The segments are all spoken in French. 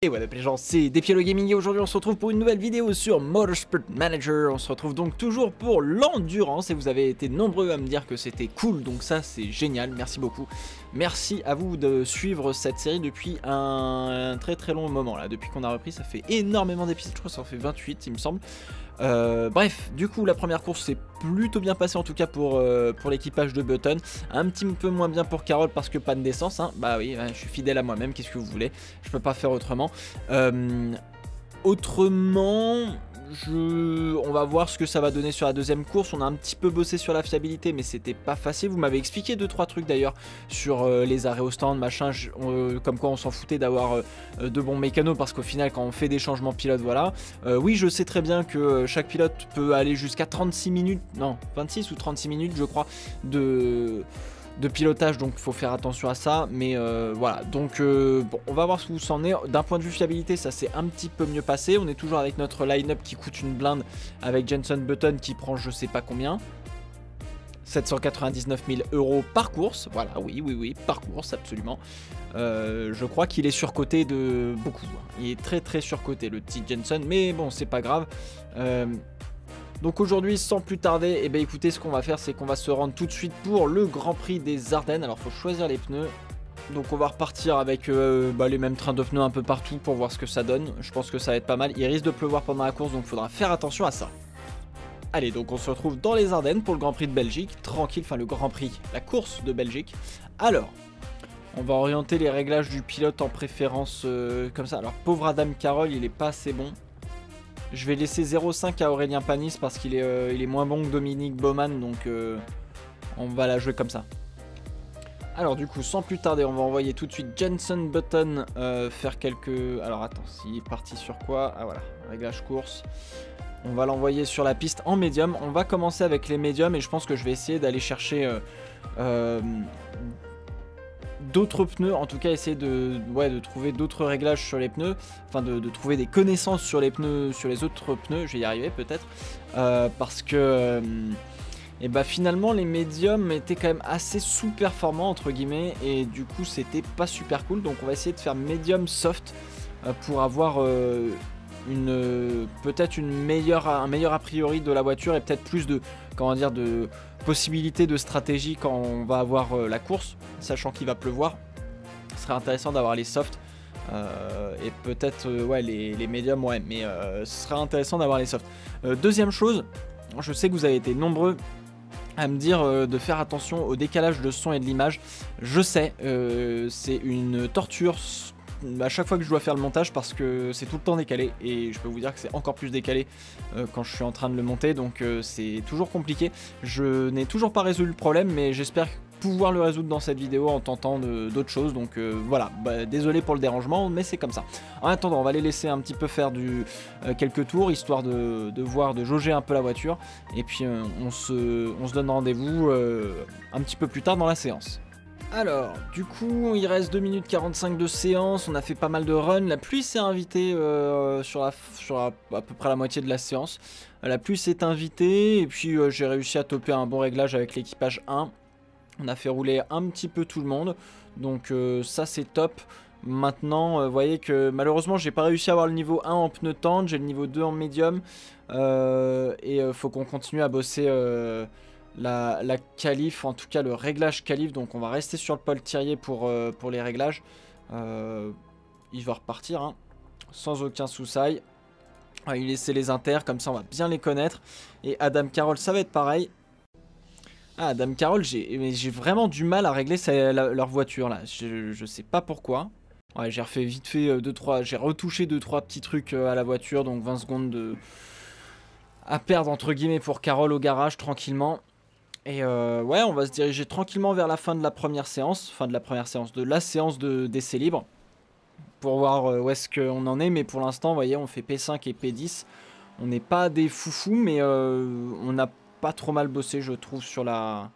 Et ouais les gens, c'est Despielo Gaming et aujourd'hui on se retrouve pour une nouvelle vidéo sur Motorsport Manager. On se retrouve donc toujours pour l'endurance et vous avez été nombreux à me dire que c'était cool, donc ça c'est génial, merci beaucoup. Merci à vous de suivre cette série depuis un, très très long moment là, depuis qu'on a repris ça fait énormément d'épisodes, je crois que ça en fait 28 il me semble. Euh, bref, du coup la première course s'est plutôt bien passée en tout cas pour, euh, pour l'équipage de Button. Un petit peu moins bien pour Carole parce que pas de d'essence. Hein. Bah oui, je suis fidèle à moi-même, qu'est-ce que vous voulez? Je peux pas faire autrement. Euh, autrement, on va voir ce que ça va donner sur la deuxième course. On a un petit peu bossé sur la fiabilité, mais c'était pas facile. Vous m'avez expliqué deux trois trucs d'ailleurs sur euh, les arrêts au stand, machin. Euh, comme quoi on s'en foutait d'avoir euh, de bons mécanos parce qu'au final, quand on fait des changements pilotes, voilà. oui, je sais très bien que chaque pilote peut aller jusqu'à 36 minutes, non, 26 ou 36 minutes, je crois, de de pilotage, donc il faut faire attention à ça. Mais euh, voilà, donc euh, bon, on va voir ce où s'en est. D'un point de vue fiabilité, ça s'est un petit peu mieux passé. On est toujours avec notre line-up qui coûte une blinde, avec Jenson Button qui prend je sais pas combien. 799 000 euros par course, voilà, oui, oui, oui, par course, absolument. Euh, je crois qu'il est surcoté de beaucoup. Il est très très surcoté le petit Jenson, mais bon, c'est pas grave. Donc aujourd'hui, sans plus tarder, et eh ben écoutez, ce qu'on va faire, c'est qu'on va se rendre tout de suite pour le Grand Prix des Ardennes. Alors, faut choisir les pneus. Donc on va repartir avec euh, bah, les mêmes trains de pneus un peu partout pour voir ce que ça donne. Je pense que ça va être pas mal. Il risque de pleuvoir pendant la course, donc il faudra faire attention à ça. Allez, donc on se retrouve dans les Ardennes pour le Grand Prix de Belgique. Tranquille, enfin le Grand Prix, la course de Belgique. Alors, on va orienter les réglages du pilote en préférence euh, comme ça. Alors, pauvre Adam Carroll, il est pas assez bon. Je vais laisser 0,5 à Aurélien Panis parce qu'il est, euh, est moins bon que Dominique Bowman, donc euh, on va la jouer comme ça. Alors du coup, sans plus tarder, on va envoyer tout de suite Jensen Button euh, faire quelques... Alors attends, s'il est parti sur quoi? Ah voilà, réglage course. On va l'envoyer sur la piste en médium. On va commencer avec les médiums et je pense que je vais essayer d'aller chercher d'autres pneus, en tout cas essayer de, trouver d'autres réglages sur les pneus, enfin de, trouver des connaissances sur les pneus, sur les autres pneus, je vais y arriver peut-être, euh, parce que euh, et bah finalement les médiums étaient quand même assez sous-performants entre guillemets et du coup c'était pas super cool. Donc on va essayer de faire médium soft euh, pour avoir une peut-être une meilleure un meilleur a priori de la voiture et peut-être plus de comment dire de possibilités de stratégie quand on va avoir euh, la course sachant qu'il va pleuvoir ce serait intéressant d'avoir les softs euh, et peut-être euh, ouais les, les médiums ouais mais ce serait intéressant d'avoir les softs deuxième chose je sais que vous avez été nombreux à me dire de faire attention au décalage de son et de l'image. Je sais, c'est une torture à chaque fois que je dois faire le montage parce que c'est tout le temps décalé et je peux vous dire que c'est encore plus décalé euh, quand je suis en train de le monter donc euh, c'est toujours compliqué. Je n'ai toujours pas résolu le problème mais j'espère pouvoir le résoudre dans cette vidéo en tentant d'autres choses donc euh, voilà. Bah, désolé pour le dérangement mais c'est comme ça. En attendant on va les laisser un petit peu faire du, quelques tours histoire de, voir de jauger un peu la voiture. Et puis on se donne rendez-vous un petit peu plus tard dans la séance alors, du coup, il reste 2 minutes 45 de séance, on a fait pas mal de runs, la pluie s'est invitée euh, sur, à peu près la moitié de la séance. La pluie s'est invitée, et puis euh, j'ai réussi à toper un bon réglage avec l'équipage 1. On a fait rouler un petit peu tout le monde, donc euh, ça c'est top. Maintenant, vous voyez que malheureusement, j'ai pas réussi à avoir le niveau 1 en pneu j'ai le niveau 2 en médium, et il faut qu'on continue à bosser la, qualif, en tout cas le réglage qualif. Donc on va rester sur le Paul Thierry pour, euh, pour les réglages. Euh, il va repartir hein, sans aucun souci. On va lui laisser les inters, comme ça on va bien les connaître. Et Adam Carroll, ça va être pareil. Ah, Adam Carroll, j'ai vraiment du mal à régler leur voiture là. Je, je, sais pas pourquoi. Ouais, j'ai refait vite fait 2-3, euh, j'ai retouché 2-3 petits trucs à la voiture, donc 20 secondes de... à perdre entre guillemets pour Carroll au garage tranquillement. Et euh, ouais, on va se diriger tranquillement vers la fin de la première séance, fin de la première séance, de la séance de d'essai libre, pour voir euh, où est-ce qu'on en est. Mais pour l'instant, vous voyez, on fait P5 et P10. On n'est pas des foufous, mais euh, on n'a pas trop mal bossé, je trouve, sur la,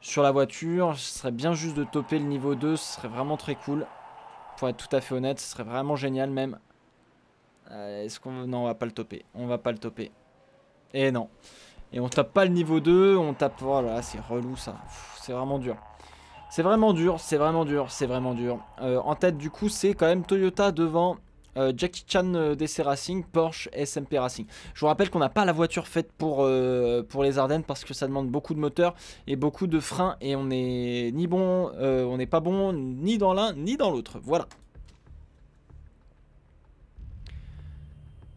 sur la voiture. Ce serait bien juste de topper le niveau 2, ce serait vraiment très cool. Pour être tout à fait honnête, ce serait vraiment génial même. Est-ce qu'on... Non, on va pas le topper. On va pas le topper. Et non. Et on tape pas le niveau 2, on tape... Voilà, c'est relou ça. C'est vraiment dur. C'est vraiment dur, c'est vraiment dur, c'est vraiment dur. Euh, en tête du coup c'est quand même Toyota devant Euh, Jackie Chan euh, DC Racing, Porsche SMP Racing. Je vous rappelle qu'on n'a pas la voiture faite pour, les Ardennes parce que ça demande beaucoup de moteur et beaucoup de freins et on n'est ni bon, on n'est pas bon ni dans l'un ni dans l'autre. Voilà.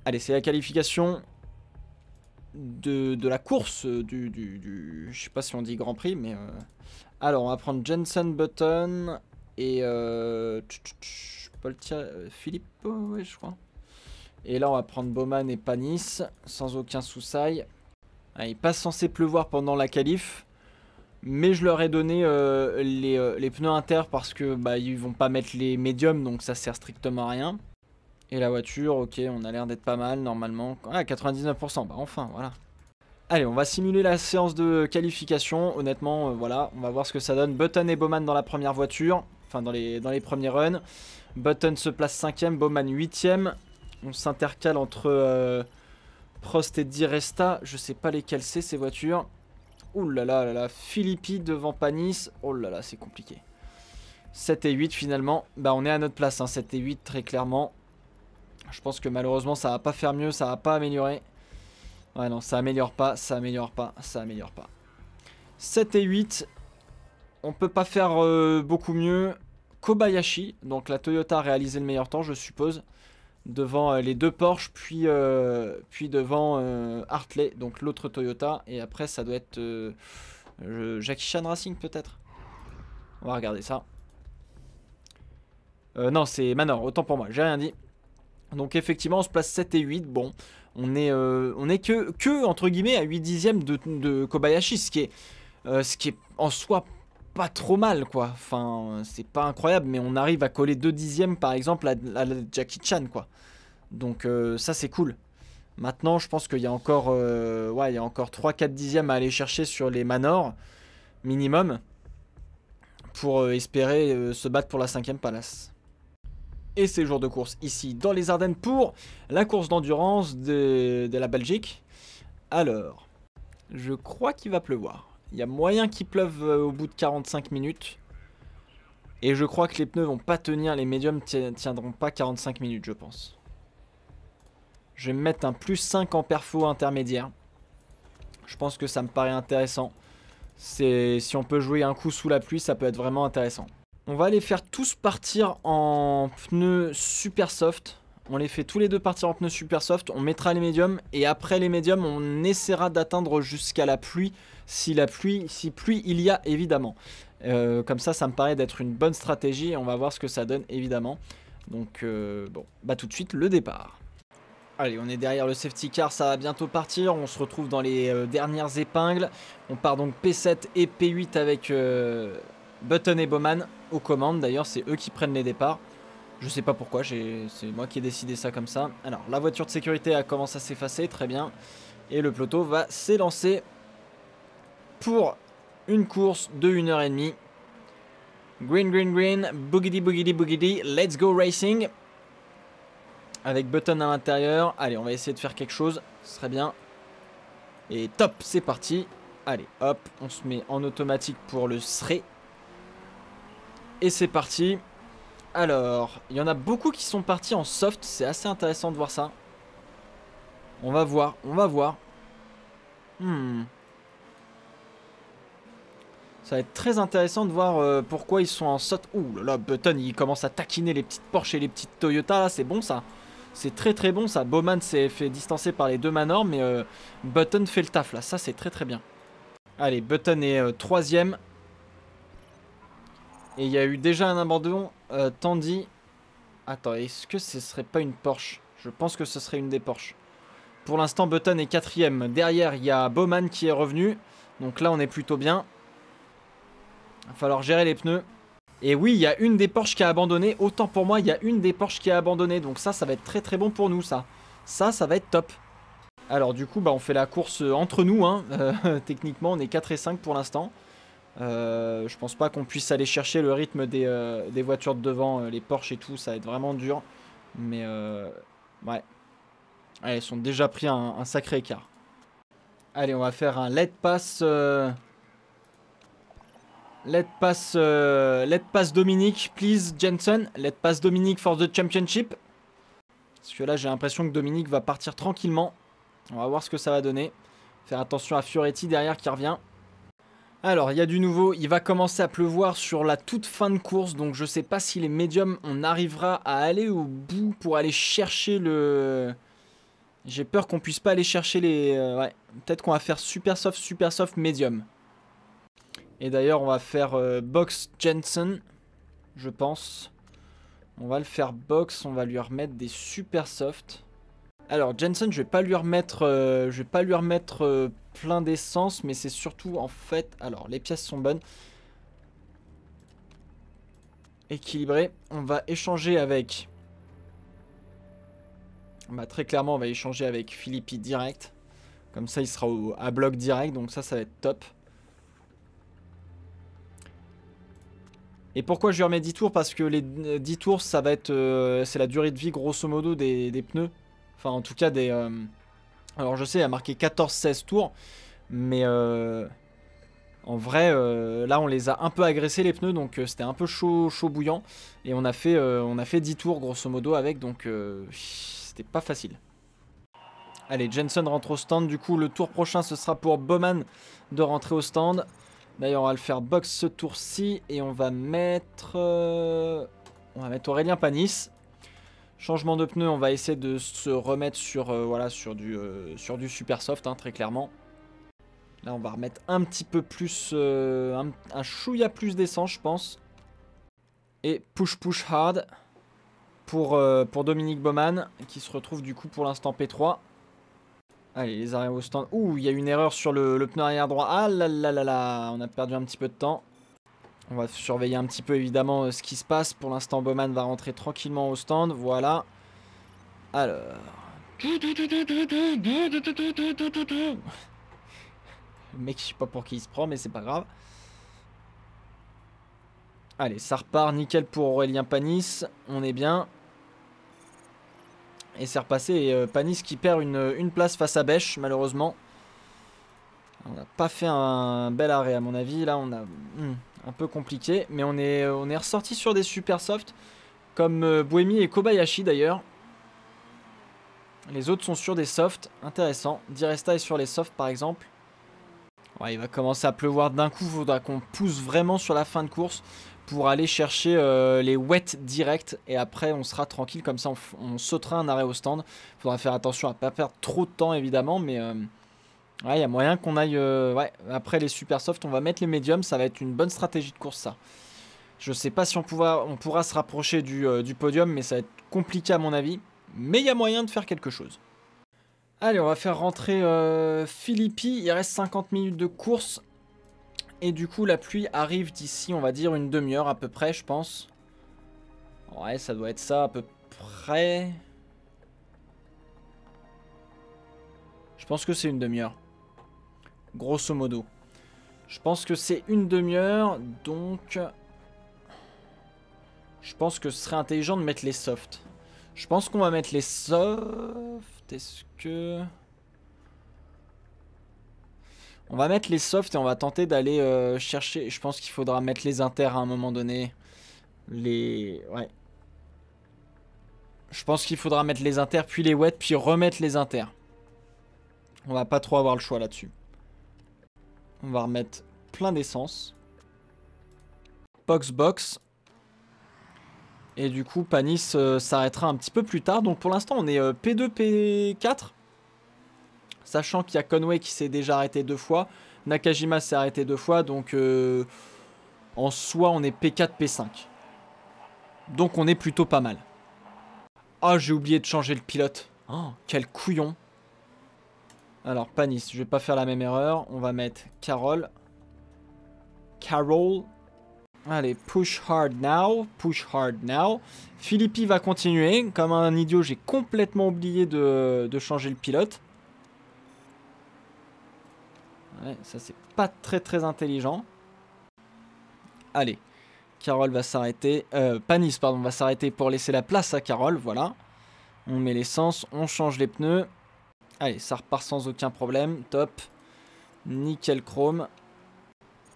Allez, c'est la qualification de, la course du, du, Je sais pas si on dit Grand Prix, mais... Alors, on va prendre Jensen Button et... Paul euh, Philippe, je crois. Et là, on va prendre Bowman et Panis, sans aucun sous-sail. Ah, il pas censé pleuvoir pendant la qualif. Mais je leur ai donné euh, euh, les, pneus inter parce que bah, ils vont pas mettre les médiums, donc ça sert strictement à rien. Et la voiture, ok, on a l'air d'être pas mal normalement. Ah, 99%, bah enfin, voilà. Allez, on va simuler la séance de qualification. Honnêtement, voilà, on va voir ce que ça donne. Button et Bowman dans la première voiture, enfin dans les, dans les premiers runs. Button se place 5ème, Bowman 8ème. On s'intercale entre euh, Prost et Diresta. Je sais pas lesquelles c'est ces voitures. Ouh là là là là, Philippi devant Panis. Oh là là, c'est compliqué. 7 et 8 finalement. Bah on est à notre place, hein, 7 et 8 très clairement. Je pense que malheureusement ça va pas faire mieux, ça va pas améliorer. Ouais non, ça améliore pas, ça améliore pas, ça améliore pas. 7 et 8. On peut pas faire euh, beaucoup mieux. Kobayashi. Donc la Toyota a réalisé le meilleur temps, je suppose. Devant euh, les deux Porsche, puis, euh, puis devant Hartley, donc l'autre Toyota. Et après, ça doit être Jackie Chan Racing, peut-être? On va regarder ça. non, c'est Manor, autant pour moi, j'ai rien dit. Donc effectivement, on se place 7 et 8. Bon, on est, on est que, que, entre guillemets, à 8 dixièmes de, Kobayashi, ce qui est, ce qui est en soi pas trop mal, quoi. Enfin, c'est pas incroyable, mais on arrive à coller 2 dixièmes, par exemple, à, Jackie Chan, quoi. Donc euh, ça, c'est cool. Maintenant, je pense qu'il y a encore, euh, ouais, encore 3-4 dixièmes à aller chercher sur les Manors, minimum, pour euh, espérer se battre pour la cinquième place. Et c'est jour de course ici dans les Ardennes pour la course d'endurance de, la Belgique. Alors, je crois qu'il va pleuvoir. Il y a moyen qu'il pleuve euh, au bout de 45 minutes. Et je crois que les pneus vont pas tenir, les médiums tiendront pas 45 minutes, je pense. Je vais me mettre un plus 5 en perfo intermédiaire. Je pense que ça me paraît intéressant. Si on peut jouer un coup sous la pluie, ça peut être vraiment intéressant. On va les faire tous partir en pneus super soft. On les fait tous les deux partir en pneus super soft. On mettra les médiums. Et après les médiums, on essaiera d'atteindre jusqu'à la pluie si la pluie, si pluie il y a évidemment. Euh, comme ça, ça me paraît d'être une bonne stratégie on va voir ce que ça donne évidemment. Donc euh, bon, bah tout de suite le départ. Allez, on est derrière le safety car, ça va bientôt partir. On se retrouve dans les euh, dernières épingles. On part donc P7 et P8 avec Button et Bowman aux commandes. D'ailleurs, c'est eux qui prennent les départs. Je sais pas pourquoi, c'est moi qui ai décidé ça comme ça. Alors, la voiture de sécurité a commencé à s'effacer, très bien. Et le peloton va s'élancer pour une course de 1h30. Green, green, green, boogity, boogity, boogity, let's go racing. Avec Button à l'intérieur. Allez, on va essayer de faire quelque chose. Ce serait bien. Et top, c'est parti. Allez, hop, on se met en automatique pour le SRE. Et c'est parti. Alors, il y en a beaucoup qui sont partis en soft. C'est assez intéressant de voir ça. On va voir, on va voir. Hmm. Ça va être très intéressant de voir euh, pourquoi ils sont en soft. Ouh là là, Button il commence à taquiner les petites Porsche et les petites Toyota. C'est bon ça. C'est très très bon ça. Bowman s'est fait distancer par les deux Manor, mais euh, Button fait le taf là. Ça c'est très très bien. Allez, Button est euh, troisième. Et il y a eu déjà un abandon. Tandy. Attends, est-ce que ce serait pas une Porsche? Je pense que ce serait une des Porsche. Pour l'instant, Button est quatrième. Derrière, il y a Bowman qui est revenu. Donc là, on est plutôt bien. Il va falloir gérer les pneus. Et oui, il y a une des Porsche qui a abandonné. Autant pour moi, il y a une des Porsche qui a abandonné. Donc ça, ça va être très très bon pour nous, ça. Ça, ça va être top. Alors du coup, bah, on fait la course euh, entre nous. Hein. Euh, techniquement, on est 4 et 5 pour l'instant. Euh, je pense pas qu'on puisse aller chercher le rythme des, voitures de devant, les Porsche et tout. Ça va être vraiment dur. Mais ouais. Ils sont déjà pris un, sacré écart. Allez, on va faire un LED pass... Let pass, let pass Dominique, please, Jensen. Let pass Dominique for the championship. Parce que là, j'ai l'impression que Dominique va partir tranquillement. On va voir ce que ça va donner. Faire attention à Fioretti derrière qui revient. Alors, il y a du nouveau. Il va commencer à pleuvoir sur la toute fin de course. Donc, je sais pas si les médiums, on arrivera à aller au bout pour aller chercher le... J'ai peur qu'on puisse pas aller chercher les... Euh, ouais, peut-être qu'on va faire super soft, super soft, médium. Et d'ailleurs, on va faire euh, box Jensen, je pense. On va le faire box, on va lui remettre des super soft. Alors Jensen, je vais pas lui remettre, euh, je vais pas lui remettre plein d'essence, mais c'est surtout en fait, alors les pièces sont bonnes, équilibré. On va échanger avec, bah, très clairement, on va échanger avec Philippi direct, comme ça il sera à bloc direct, donc ça, ça va être top. Et pourquoi je lui remets 10 tours? Parce que les 10 tours, ça va être, euh, c'est la durée de vie grosso modo des pneus. Enfin, en tout cas, des... Euh, alors, je sais, il a marqué 14-16 tours. Mais euh, en vrai, euh, là, on les a un peu agressés, les pneus. Donc, c'était un peu chaud, chaud bouillant. Et on a, fait, on a fait 10 tours, grosso modo, avec. Donc, c'était pas facile. Allez, Jensen rentre au stand. Du coup, le tour prochain, ce sera pour Bowman de rentrer au stand. D'ailleurs, on va le faire box ce tour-ci. Et on va mettre... on va mettre Aurélien Panis. Changement de pneu, on va essayer de se remettre sur, euh, du, euh, super soft, hein, très clairement. Là, on va remettre un petit peu plus, euh, un, un chouïa plus d'essence, je pense. Et push push hard pour, Dominique Bowman, qui se retrouve du coup pour l'instant P3. Allez, les arrêts au stand. Ouh, il y a une erreur sur le, le, pneu arrière droit. Ah là là là là, on a perdu un petit peu de temps. On va surveiller un petit peu évidemment euh, ce qui se passe. Pour l'instant, Bowman va rentrer tranquillement au stand. Voilà. Alors. Le mec, je sais pas pour qui il se prend, mais c'est pas grave. Allez, ça repart. Nickel pour Aurélien Panis. On est bien. Et c'est repassé. Euh, Panis qui perd une, place face à Bêche, malheureusement. On n'a pas fait un bel arrêt, à mon avis. Là, on a... Hmm un peu compliqué. Mais on est, on ressorti sur des super softs, comme euh, Boemi et Kobayashi d'ailleurs. Les autres sont sur des softs, intéressant. Diresta est sur les softs par exemple. Ouais, il va commencer à pleuvoir d'un coup, il faudra qu'on pousse vraiment sur la fin de course pour aller chercher euh, les wets directs et après on sera tranquille comme ça on, sautera un arrêt au stand. Il faudra faire attention à pas perdre trop de temps évidemment mais euh, Ouais, il y a moyen qu'on aille... Euh, ouais, après les super soft, on va mettre les médiums. Ça va être une bonne stratégie de course, ça. Je sais pas si on, pourra, on pourra se rapprocher du, euh, du, podium, mais ça va être compliqué à mon avis. Mais il y a moyen de faire quelque chose. Allez, on va faire rentrer euh, Philippi. Il reste 50 minutes de course. Et du coup, la pluie arrive d'ici, on va dire, une demi-heure à peu près, je pense. Ouais, ça doit être ça à peu près. Je pense que c'est une demi-heure grosso modo. Je pense que c'est une demi-heure, donc... Je pense que ce serait intelligent de mettre les softs. Je pense qu'on va mettre les softs. Est-ce que... On va mettre les softs et on va tenter d'aller euh, chercher... Je pense qu'il faudra mettre les inters à un moment donné. Les... Ouais. Je pense qu'il faudra mettre les inters, puis les wets, puis remettre les inters. On va pas trop avoir le choix là-dessus. On va remettre plein d'essence. Box box. Et du coup, Panis euh, s'arrêtera un petit peu plus tard. Donc pour l'instant, on est P2, euh, P4. Sachant qu'il y a Conway qui s'est déjà arrêté deux fois. Nakajima s'est arrêté deux fois. Donc euh, en soi, on est P4, P5. Donc on est plutôt pas mal. Ah, j'ai oublié de changer le pilote. Oh, quel couillon. Alors, Panis, je vais pas faire la même erreur. On va mettre Carol. Carol. Allez, push hard now. Push hard now. Philippi va continuer. Comme un idiot, j'ai complètement oublié de, changer le pilote. Ouais, ça c'est pas très très intelligent. Allez, Carole va s'arrêter. Euh, Panis, pardon, va s'arrêter pour laisser la place à Carole. Voilà. On met l'essence, on change les pneus. Allez, ça repart sans aucun problème. Top. Nickel chrome.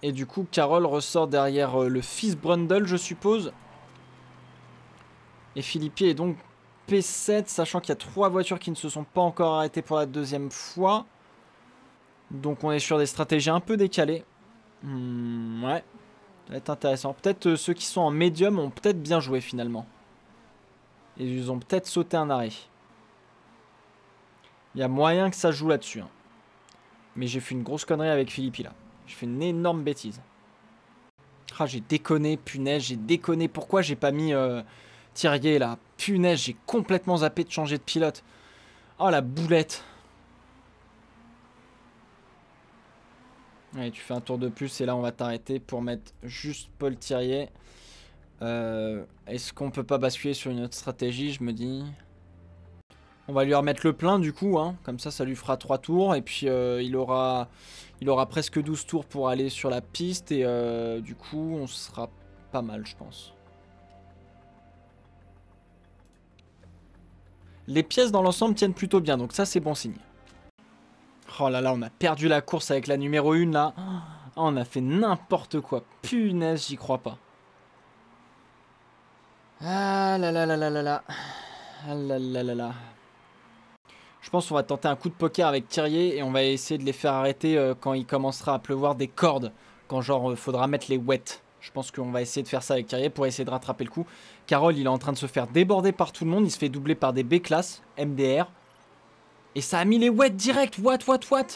Et du coup, Carole ressort derrière euh, le fils Brundle, je suppose. Et Philippi est donc P7, sachant qu'il y a trois voitures qui ne se sont pas encore arrêtées pour la deuxième fois. Donc on est sur des stratégies un peu décalées. Hmm, ouais, ça va être intéressant. Peut-être euh, ceux qui sont en médium ont peut-être bien joué finalement. Et ils ont peut-être sauté un arrêt. Il y a moyen que ça joue là-dessus. Hein. Mais j'ai fait une grosse connerie avec Philippi là. J'ai fait une énorme bêtise. Ah, j'ai déconné, punaise, j'ai déconné. Pourquoi j'ai pas mis euh, Thierry là? Punaise, j'ai complètement zappé de changer de pilote. Oh la boulette. Allez, tu fais un tour de plus et là on va t'arrêter pour mettre juste Paul Thierry. Euh, est-ce qu'on peut pas basculer sur une autre stratégie? Je me dis. On va lui remettre le plein du coup, hein. comme ça ça lui fera 3 tours et puis euh, il, aura, presque 12 tours pour aller sur la piste et euh, du coup on sera pas mal je pense. Les pièces dans l'ensemble tiennent plutôt bien donc ça c'est bon signe. Oh là là on a perdu la course avec la numéro 1 là. Oh, on a fait n'importe quoi. Punaise j'y crois pas. Ah là là là là là là. Ah là là là là. Je pense qu'on va tenter un coup de poker avec Thierry et on va essayer de les faire arrêter euh, quand il commencera à pleuvoir des cordes. Quand genre euh, faudra mettre les wets. Je pense qu'on va essayer de faire ça avec Thierry pour essayer de rattraper le coup. Carole, il est en train de se faire déborder par tout le monde. Il se fait doubler par des B-classes, MDR. Et ça a mis les wets direct. What, what, what?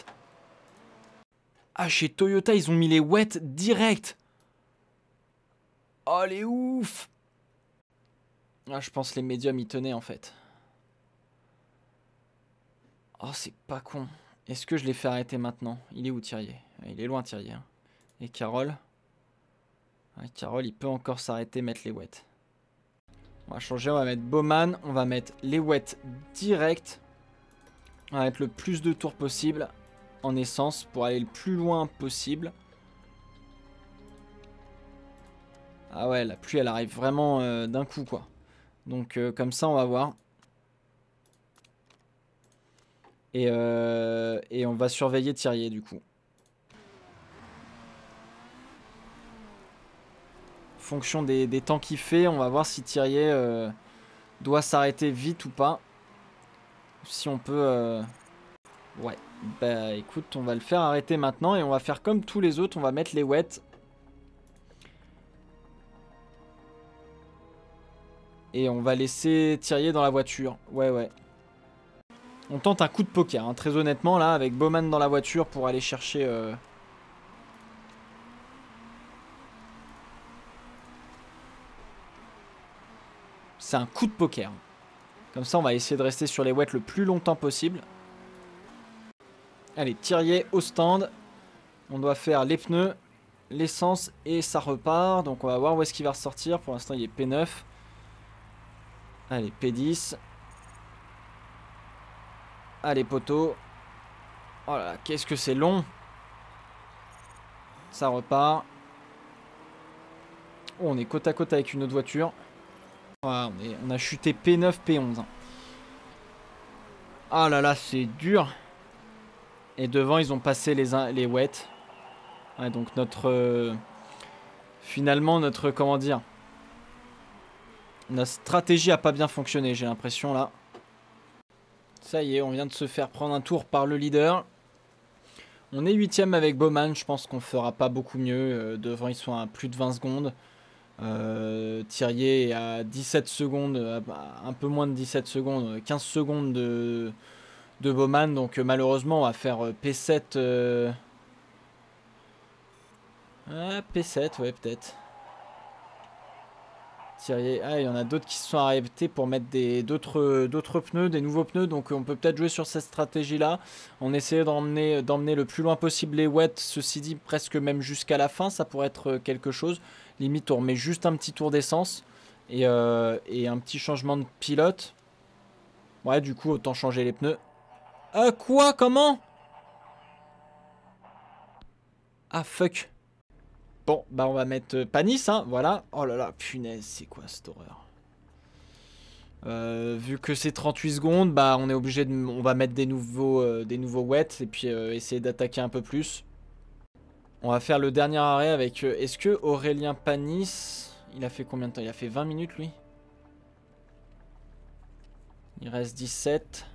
Ah, chez Toyota, ils ont mis les wets direct. Oh, les ouf Ah, je pense les médiums y tenaient en fait. Oh, c'est pas con. Est-ce que je l'ai fait arrêter maintenant? Il est où Thierry? Ah, Il est loin Thierry. Hein. Et Carole? Carole, il peut encore s'arrêter, mettre les wets. On va changer, on va mettre Bowman. On va mettre les wets direct. On va mettre le plus de tours possible en essence pour aller le plus loin possible. Ah ouais, la pluie, elle arrive vraiment euh, d'un coup, quoi. Donc, euh, comme ça, on va voir. Euh, et, on va surveiller Thierry du coup. Fonction des, temps qu'il fait, on va voir si Thierry euh, doit s'arrêter vite ou pas. Si on peut... Euh, ouais, bah écoute, on va le faire arrêter maintenant et on va faire comme tous les autres, on va mettre les wets. Et on va laisser Thierry dans la voiture. Ouais, ouais. On tente un coup de poker, hein, très honnêtement, là, avec Bowman dans la voiture pour aller chercher... Euh, C'est un coup de poker. Comme ça, on va essayer de rester sur les wets le plus longtemps possible. Allez, Thierry au stand. On doit faire les pneus, l'essence et ça repart. Donc on va voir où est-ce qu'il va ressortir. Pour l'instant, il est P9. Allez, P10. Allez, poteau. Oh là là, qu'est-ce que c'est long. Ça repart. Oh, on est côte à côte avec une autre voiture. on, on, a chuté P9, P11. Ah là là, c'est dur. Et devant, ils ont passé les, les wets. donc notre... Euh, finalement, notre... Comment dire Notre stratégie a pas bien fonctionné, j'ai l'impression, là. Ça y est, on vient de se faire prendre un tour par le leader. On est huitième avec Bowman, je pense qu'on fera pas beaucoup mieux. Euh, devant, ils sont à plus de 20 secondes. Euh, Thierry est à 17 secondes, euh, un peu moins de 17 secondes, 15 secondes de, de Bowman. Donc malheureusement, on va faire P7. Ah, P7, ouais, peut-être. Ah, il y en a d'autres qui se sont arrêtés pour mettre d'autres pneus, des nouveaux pneus. Donc on peut peut-être jouer sur cette stratégie-là. On essaie d'emmener le plus loin possible les wets. Ceci dit, presque même jusqu'à la fin, ça pourrait être quelque chose. Limite, on remet juste un petit tour d'essence et, euh, et, un petit changement de pilote. Ouais, du coup, autant changer les pneus. Euh, quoi? Comment? Ah, fuck. Bon, bah on va mettre euh, Panis, hein, voilà. Oh là là, punaise, c'est quoi cette horreur? Euh, vu que c'est 38 secondes, bah on est obligé de, on va mettre des nouveaux, euh, des nouveaux wets et puis essayer d'attaquer un peu plus. On va faire le dernier arrêt avec. Est-ce que Aurélien Panis, il a fait combien de temps? Il a fait 20 minutes lui? Il reste 17.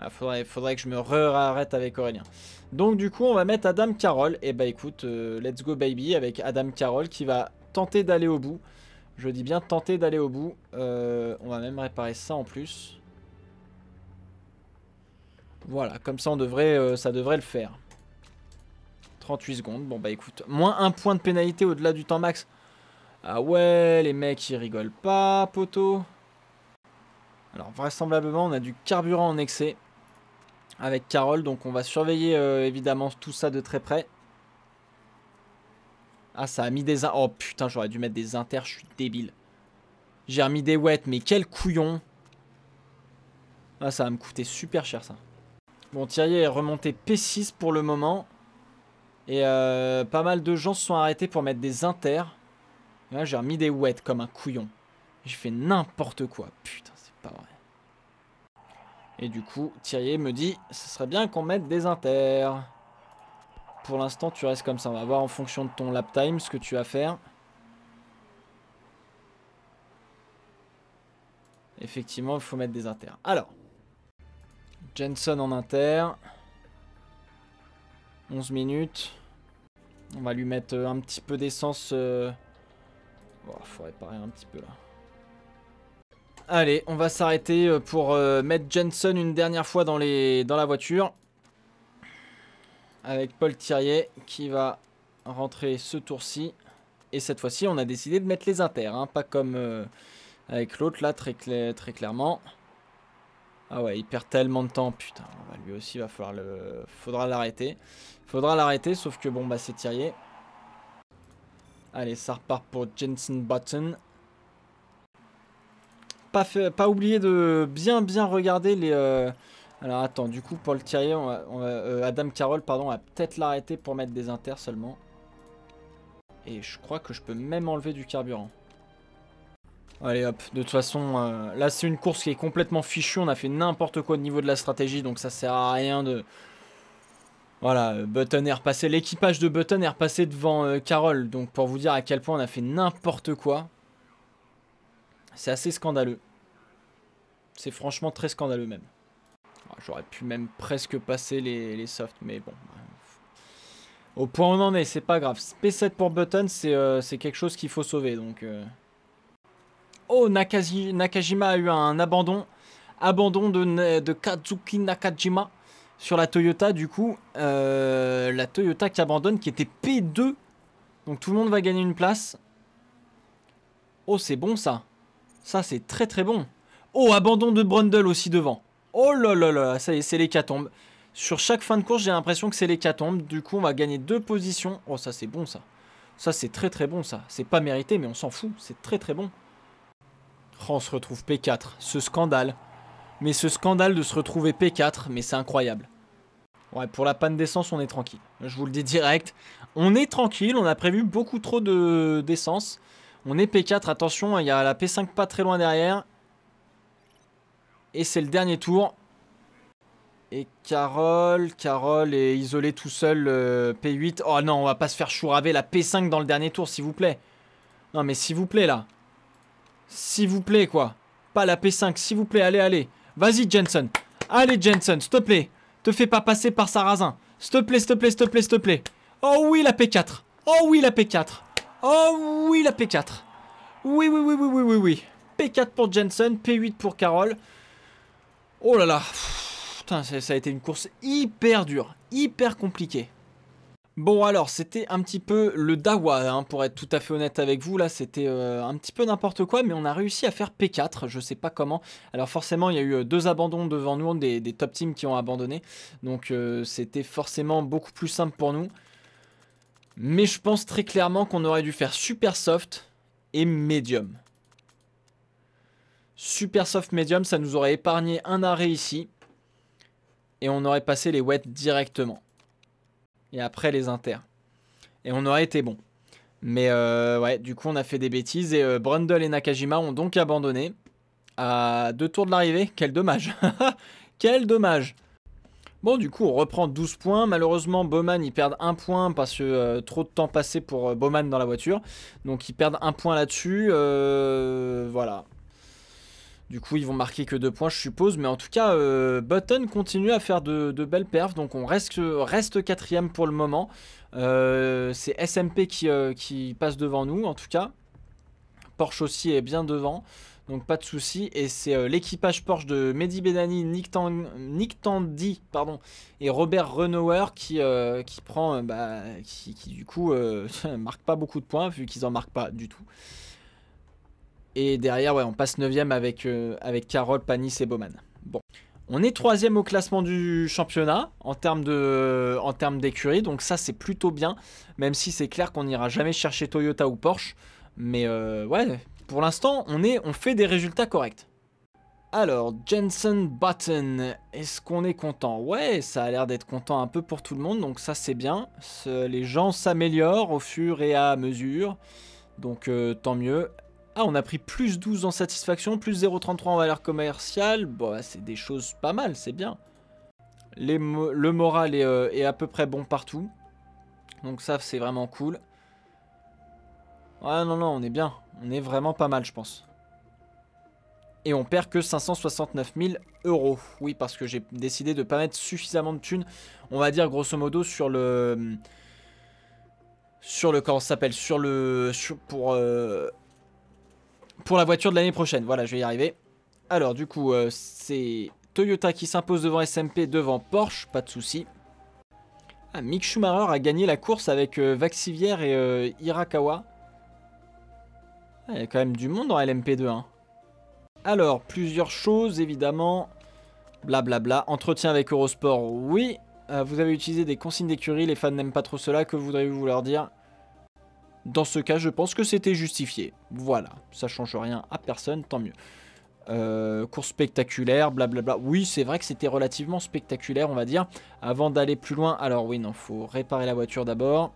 Ah, faudrait, que je me re-arrête avec Aurélien. Donc du coup, on va mettre Adam Carroll. Et eh bah écoute, euh, let's go baby avec Adam Carroll qui va tenter d'aller au bout. Je dis bien tenter d'aller au bout. Euh, on va même réparer ça en plus. Voilà, comme ça on devrait, euh, ça devrait le faire. 38 secondes, bon bah écoute, moins un point de pénalité au-delà du temps max. Ah ouais, les mecs ils rigolent pas, poteau. Alors vraisemblablement on a du carburant en excès avec Carole. Donc on va surveiller euh, évidemment tout ça de très près. Ah, ça a mis des... Oh putain, j'aurais dû mettre des inters, je suis débile. J'ai remis des wets, mais quel couillon. Ah, ça va me coûter super cher ça. Bon, Thierry est remonté P6 pour le moment. Et euh, pas mal de gens se sont arrêtés pour mettre des inters. là, j'ai remis des wets comme un couillon. J'ai fait n'importe quoi. Putain, c'est pas vrai. Et du coup, Thierry me dit, ce serait bien qu'on mette des inters. Pour l'instant, tu restes comme ça. On va voir en fonction de ton lap time ce que tu vas faire. Effectivement, il faut mettre des inters. Alors, Jensen en inter. 11 minutes. On va lui mettre un petit peu d'essence. Euh... faut réparer un petit peu là. Allez, on va s'arrêter euh, pour euh, mettre Jensen une dernière fois dans, la voiture. Avec Paul Thirier qui va rentrer ce tour-ci. Et cette fois-ci, on a décidé de mettre les inters. Hein, pas comme euh, avec l'autre là, très, clairement. Ah ouais, il perd tellement de temps. Putain, lui aussi, va falloir le... faudra l'arrêter. Faudra l'arrêter, sauf que bon, bah c'est Thirier. Allez, ça repart pour Jensen Button pas, fait, oublier de bien bien regarder les... Euh, alors attends, du coup Paul Thierry, euh, Adam Carroll, pardon, on va peut-être l'arrêter pour mettre des inters seulement. Et je crois que je peux même enlever du carburant. Allez hop, de toute façon, euh, là c'est une course qui est complètement fichue, on a fait n'importe quoi au niveau de la stratégie, donc ça sert à rien de... Voilà, Button est repassé, l'équipage de Button est repassé devant Carroll, donc pour vous dire à quel point on a fait n'importe quoi. C'est assez scandaleux. C'est franchement très scandaleux même. Ah, j'aurais pu même presque passer les, softs, mais bon. Au point où on en est, c'est pas grave. P7 pour Button, euh, c'est quelque chose qu'il faut sauver. donc. Euh. Oh, Nakajima a eu un abandon. Abandon de, de Kazuki Nakajima sur la Toyota, du coup. Euh, la Toyota qui abandonne, qui était P2. Donc tout le monde va gagner une place. Oh, c'est bon ça. Ça, c'est très très bon. Oh, abandon de Brundle aussi devant. Oh là là là, ça y est, c'est l'hécatombe. Sur chaque fin de course, j'ai l'impression que c'est l'hécatombe. Du coup, on va gagner deux positions. Oh, ça, c'est bon, ça. Ça, c'est très très bon, ça. C'est pas mérité, mais on s'en fout. C'est très très bon. Oh, on se retrouve P4. Ce scandale. Mais ce scandale de se retrouver P4, mais c'est incroyable. Ouais, pour la panne d'essence, on est tranquille. Je vous le dis direct. On est tranquille, on a prévu beaucoup trop d'essence. On est P4, attention, il y a la P5 pas très loin derrière. Et c'est le dernier tour. Et Carole, Carole est isolé tout seul, euh, P8. Oh non, on va pas se faire chouraver la P5 dans le dernier tour, s'il vous plaît. Non mais s'il vous plaît là. S'il vous plaît quoi. Pas la P5, s'il vous plaît, allez, allez. Vas-y Jensen. Allez Jensen, s'il te plaît. Te fais pas passer par Sarrazin. S'il te plaît, s'il te plaît, s'il te plaît, s'il te plaît. Oh oui la P4. Oh oui la P4. Oh oui, la P4. Oui, oui, oui, oui, oui, oui, oui. P4 pour Jensen, P8 pour Carole. Oh là là. Ça a été une course hyper dure, hyper compliquée. Bon alors, c'était un petit peu le dawa, hein, pour être tout à fait honnête avec vous. Là, c'était euh, un petit peu n'importe quoi, mais on a réussi à faire P4, je sais pas comment. Alors forcément, il y a eu euh, deux abandons devant nous, des, top teams qui ont abandonné. Donc euh, c'était forcément beaucoup plus simple pour nous. Mais je pense très clairement qu'on aurait dû faire super soft et medium. Super soft medium, ça nous aurait épargné un arrêt ici. Et on aurait passé les wets directement. Et après les inters. Et on aurait été bon. Mais euh, ouais, du coup on a fait des bêtises. Et euh, Brundle et Nakajima ont donc abandonné. À deux tours de l'arrivée. Quel dommage. Quel dommage. Bon, du coup, on reprend 12 points. Malheureusement, Bowman, ils perdent un point parce que euh, trop de temps passé pour euh, Bowman dans la voiture. Donc, ils perdent un point là-dessus. Euh, voilà. Du coup, ils vont marquer que deux points, je suppose. Mais en tout cas, Button continue à faire de, belles perfs. Donc, on reste, quatrième pour le moment. C'est SMP qui passe devant nous, en tout cas. Porsche aussi est bien devant. Donc pas de souci. Et c'est euh, l'équipage Porsche de Mehdi Bedani, Nick, Tandy pardon, et Robert Renauer qui, euh, prend, euh, bah, qui, du coup marque pas beaucoup de points vu qu'ils en marquent pas du tout. Et derrière, ouais, on passe 9ème avec, avec Carole, Panis et Bowman. Bon. On est troisième au classement du championnat en termes d'écurie, donc ça c'est plutôt bien, même si c'est clair qu'on n'ira jamais chercher Toyota ou Porsche. Mais ouais, pour l'instant, on, on fait des résultats corrects. Alors, Jensen Button, est-ce qu'on est content? Ouais, ça a l'air d'être content un peu pour tout le monde, donc ça c'est bien. Les gens s'améliorent au fur et à mesure, donc euh, tant mieux. Ah, on a pris plus 12 en satisfaction, plus 0,33 en valeur commerciale. Bon, c'est des choses pas mal, c'est bien. le moral euh, est, à peu près bon partout. Donc ça, c'est vraiment cool. Ouais, non, non, on est bien. On est vraiment pas mal, je pense. Et on perd que 569 000 euros. Oui, parce que j'ai décidé de pas mettre suffisamment de thunes. On va dire grosso modo sur le... Sur le... Comment ça s'appelle Sur le... pour... Euh, pour la voiture de l'année prochaine. Voilà, je vais y arriver. Alors, du coup, euh, c'est Toyota qui s'impose devant SMP, devant Porsche. Pas de souci. Ah, Mick Schumacher a gagné la course avec euh, Vaxivière et Hirakawa. Ah, il y a quand même du monde dans LMP2. Hein. Alors, plusieurs choses, évidemment. Blablabla. Entretien avec Eurosport, oui. Euh, vous avez utilisé des consignes d'écurie, les fans n'aiment pas trop cela, que voudriez-vous leur dire? Dans ce cas, je pense que c'était justifié. Voilà, ça change rien à personne, tant mieux. Euh, course spectaculaire, blablabla. Oui, c'est vrai que c'était relativement spectaculaire, on va dire. Avant d'aller plus loin, alors oui, non, faut réparer la voiture d'abord.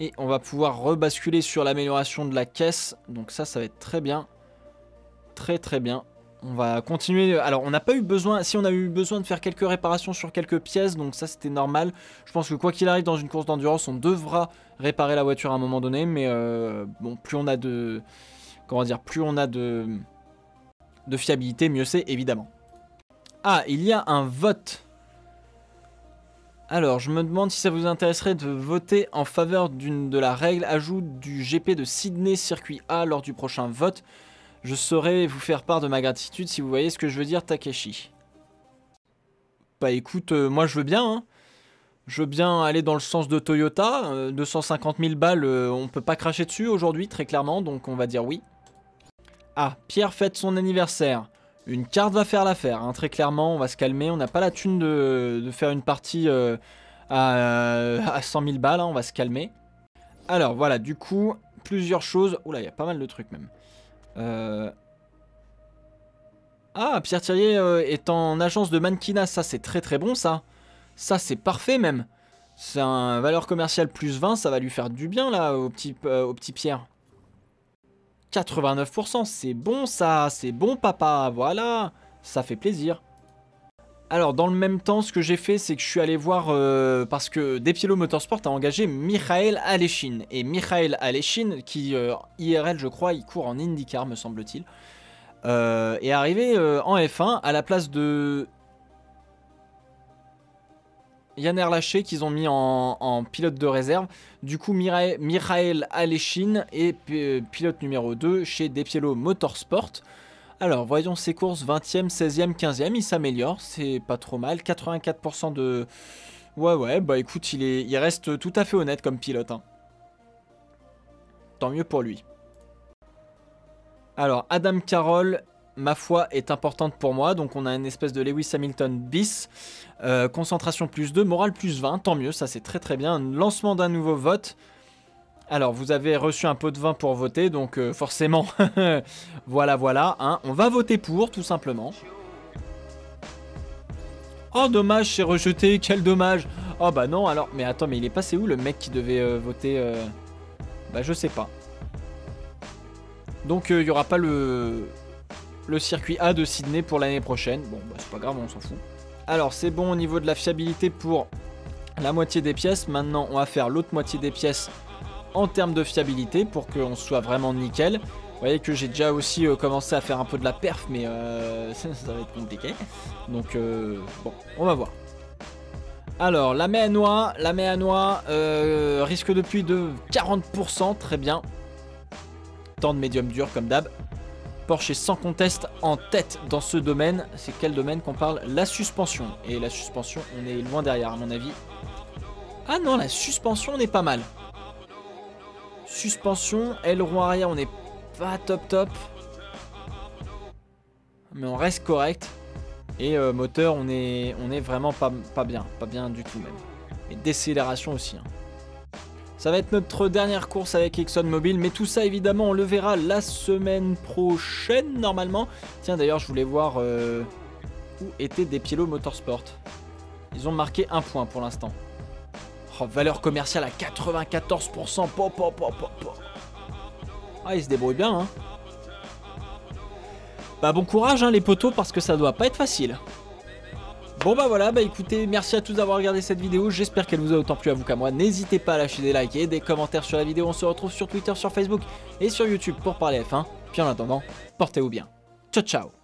Et on va pouvoir rebasculer sur l'amélioration de la caisse. Donc ça, ça va être très bien. Très très bien. On va continuer. Alors, on n'a pas eu besoin... Si, on a eu besoin de faire quelques réparations sur quelques pièces. Donc ça, c'était normal. Je pense que quoi qu'il arrive dans une course d'endurance, on devra réparer la voiture à un moment donné. Mais euh, bon, plus on a de... Comment dire Plus on a de... De fiabilité, mieux c'est, évidemment. Ah, il y a un vote alors, je me demande si ça vous intéresserait de voter en faveur de la règle ajout du GP de Sydney Circuit A lors du prochain vote. Je saurais vous faire part de ma gratitude si vous voyez ce que je veux dire, Takeshi. Bah écoute, euh, moi je veux bien. Hein. Je veux bien aller dans le sens de Toyota. 250 euh, 000 balles, euh, on peut pas cracher dessus aujourd'hui, très clairement, donc on va dire oui. Ah, Pierre fête son anniversaire. Une carte va faire l'affaire, hein, très clairement, on va se calmer. On n'a pas la thune de, faire une partie euh, à, 100 000 balles, hein, on va se calmer. Alors voilà, du coup, plusieurs choses. Oula, il y a pas mal de trucs même. Euh, ah, Pierre Thierry euh, est en agence de mannequinat, ça c'est très très bon ça. Ça c'est parfait même. C'est un valeur commerciale plus 20, ça va lui faire du bien là au petit, au petit Pierre. 89%, c'est bon ça, c'est bon papa, voilà, ça fait plaisir. Alors dans le même temps, ce que j'ai fait, c'est que je suis allé voir, euh, parce que Depielo Motorsport a engagé Michael Aleshin. Et Michael Aleshin, qui euh, IRL je crois, il court en IndyCar me semble-t-il, euh, est arrivé en F1 à la place de Yann Erlaché qu'ils ont mis en, pilote de réserve. Du coup, Michael Aleshin est euh, pilote numéro 2 chez Depielo Motorsport. Alors, voyons ses courses 20e, 16e, 15e. Il s'améliore, c'est pas trop mal. 84% de... Ouais, ouais, bah écoute, il, est, il reste tout à fait honnête comme pilote. Hein. Tant mieux pour lui. Alors, Adam Carroll ma foi, est importante pour moi. Donc on a une espèce de Lewis Hamilton bis. Euh, concentration plus 2, morale plus 20, tant mieux, ça c'est très très bien. Lancement d'un nouveau vote. Alors vous avez reçu un pot de vin pour voter, donc euh, forcément, voilà voilà, hein. on va voter pour tout simplement. Oh dommage, c'est rejeté, quel dommage. Oh bah non alors, mais attends, mais il est passé où le mec qui devait euh, voter Bah je sais pas. Donc il n'y aura pas le, le circuit A de Sydney pour l'année prochaine. Bon, bah, c'est pas grave, on s'en fout. Alors c'est bon au niveau de la fiabilité pour la moitié des pièces. Maintenant on va faire l'autre moitié des pièces en termes de fiabilité pour qu'on soit vraiment nickel. Vous voyez que j'ai déjà aussi euh, commencé à faire un peu de la perf mais euh, ça, va être compliqué. Donc euh, bon, on va voir. Alors la noix, la noix, risque de pluie de 40%, très bien. Temps de médium dur comme d'hab. Porsche est sans conteste en tête dans ce domaine. C'est quel domaine qu'on parle? La suspension. Et la suspension, on est loin derrière à mon avis. Ah non, la suspension, on est pas mal. Suspension, aileron arrière, on est pas top top. Mais on reste correct. Et euh, moteur, on est, on vraiment pas, pas bien. Pas bien du tout même. Et décélération aussi. Hein. Ça va être notre dernière course avec ExxonMobil, mais tout ça évidemment on le verra la semaine prochaine normalement. Tiens d'ailleurs je voulais voir euh, où étaient des Pielo Motorsport. Ils ont marqué un point pour l'instant. Oh, valeur commerciale à 94%. ah ils se débrouillent bien hein. Bah bon courage hein, les potos parce que ça doit pas être facile. Bon bah voilà, bah écoutez, merci à tous d'avoir regardé cette vidéo, j'espère qu'elle vous a autant plu à vous qu'à moi. N'hésitez pas à lâcher des likes et des commentaires sur la vidéo, on se retrouve sur Twitter, sur Facebook et sur YouTube pour parler F1. Puis en attendant, portez-vous bien. Ciao ciao